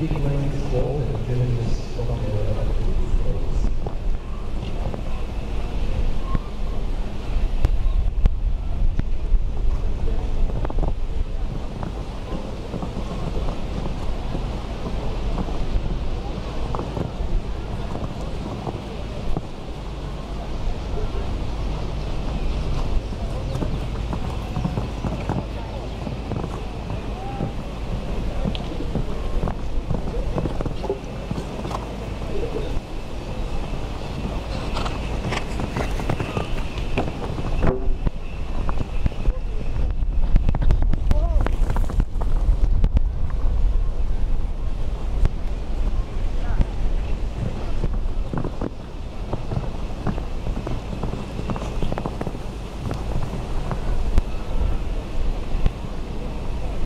Ignorance, law, and feminist,